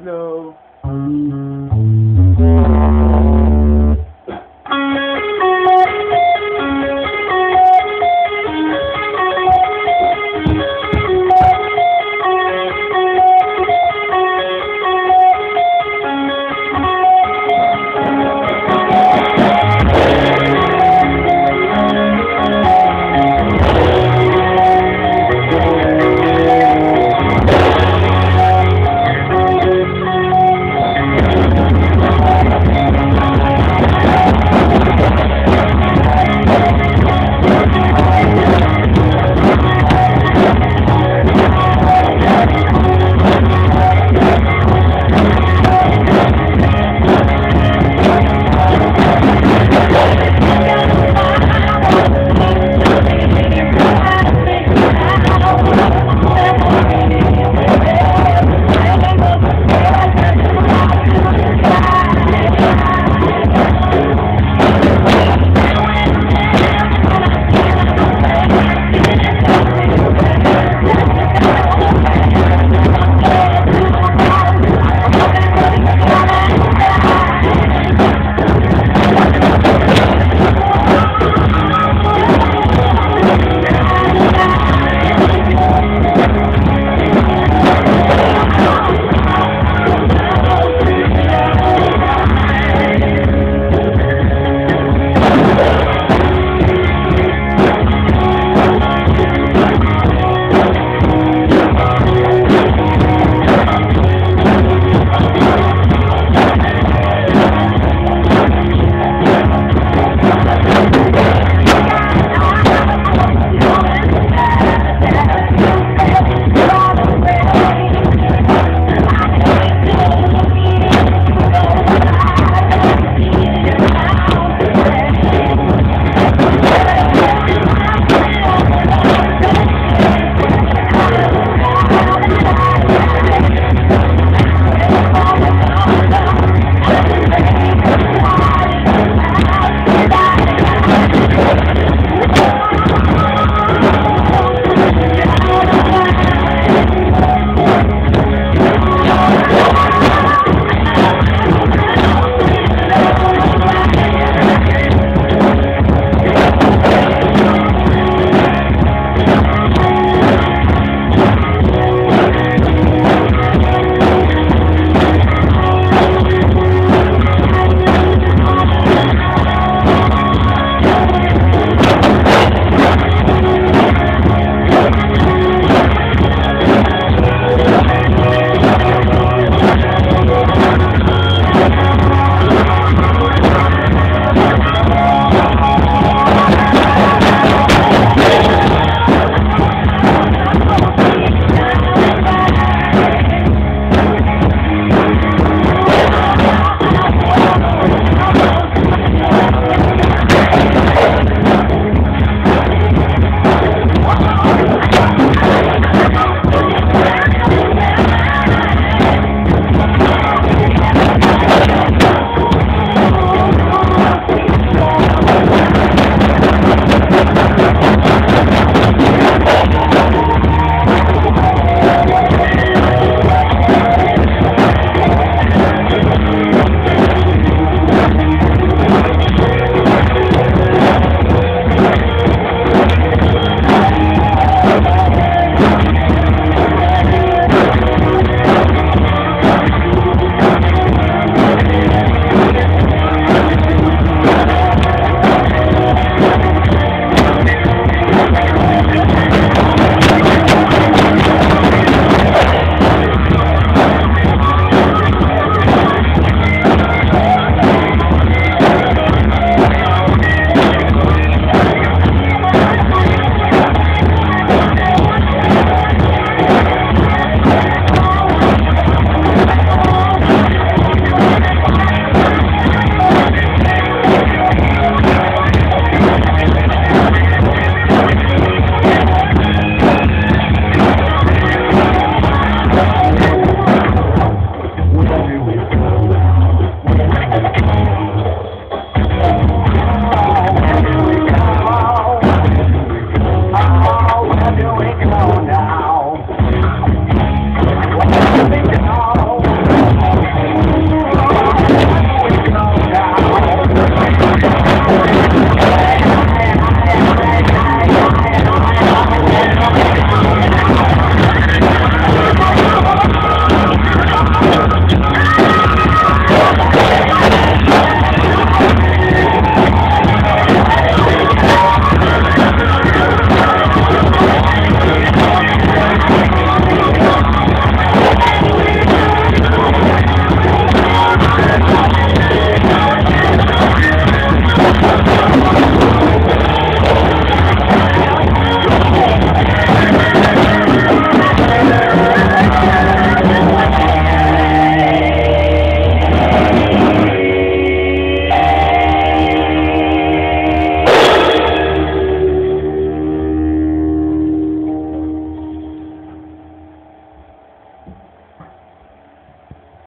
No.